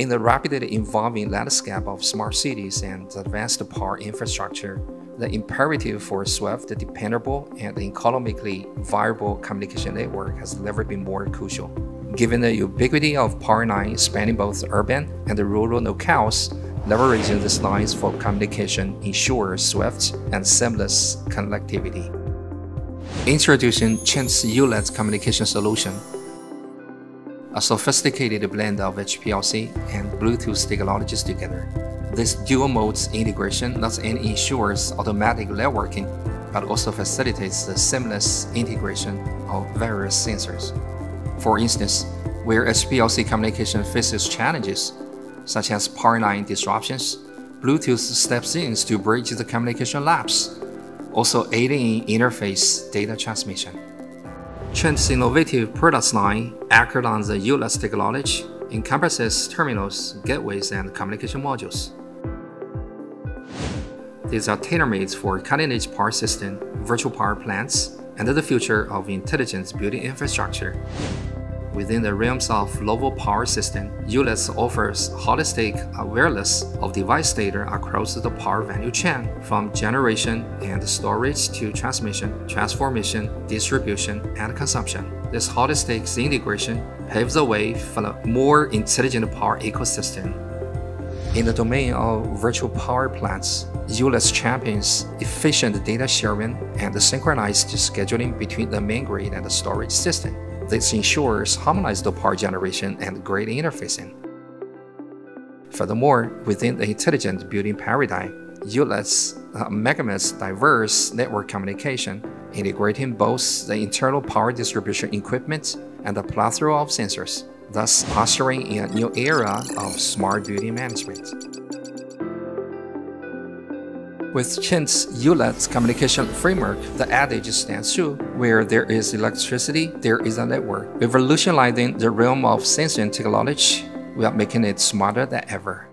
In the rapidly evolving landscape of smart cities and advanced power infrastructure, the imperative for a swift, dependable, and economically viable communication network has never been more crucial. Given the ubiquity of power lines spanning both urban and rural locales, leveraging these lines for communication ensures swift and seamless connectivity. Introducing Chint's U-NET communication solution a sophisticated blend of HPLC and Bluetooth technologies together. This dual modes integration not only ensures automatic networking, but also facilitates the seamless integration of various sensors. For instance, where HPLC communication faces challenges, such as power line disruptions, Bluetooth steps in to bridge the communication lapse, also aiding in interface data transmission. Chint's innovative product line, anchored on the U-NET technology, encompasses terminals, gateways, and communication modules. These are tailor-made for cutting-edge power system, virtual power plants, and the future of intelligent building infrastructure. Within the realms of low power system, U-NET offers holistic awareness of device data across the power value chain, from generation and storage to transmission, transformation, distribution, and consumption. This holistic integration paves the way for a more intelligent power ecosystem. In the domain of virtual power plants, U-NET champions efficient data sharing and synchronized scheduling between the main grid and the storage system. This ensures harmonized power generation and grid interfacing. Furthermore, within the intelligent building paradigm, U-NET amalgamates diverse network communication, integrating both the internal power distribution equipment and the plethora of sensors, thus ushering in a new era of smart building management. With Chint's U-NET communication framework, the adage stands true where there is electricity, there is a network. Revolutionizing the realm of sensing technology, we are making it smarter than ever.